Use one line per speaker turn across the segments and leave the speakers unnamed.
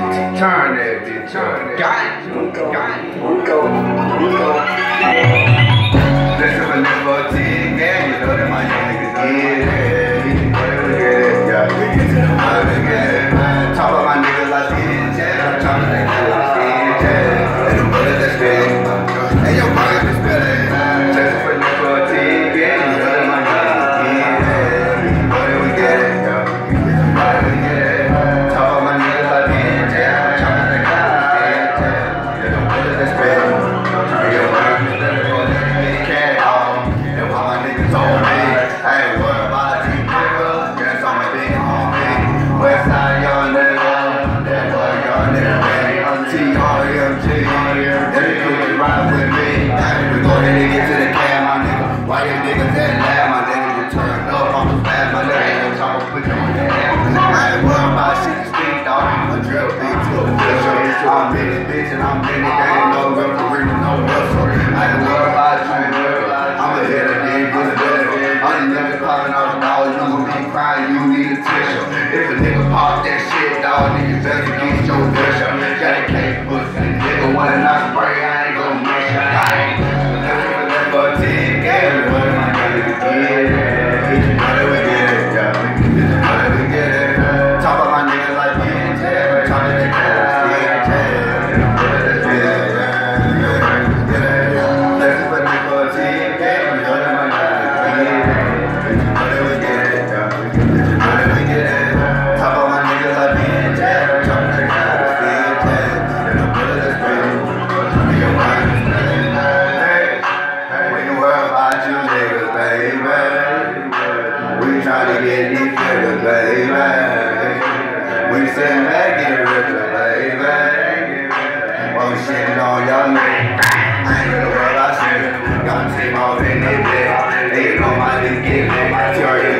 Turn that bitch. Turn that. Got it. We go. We go. We go. Yeah. and one. get baby. We said, make it richer, baby. Oh, shit, on y'all. I ain't know what I should. Got team off in the bed. Ain't nobody getting mind this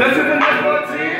This is the
next one,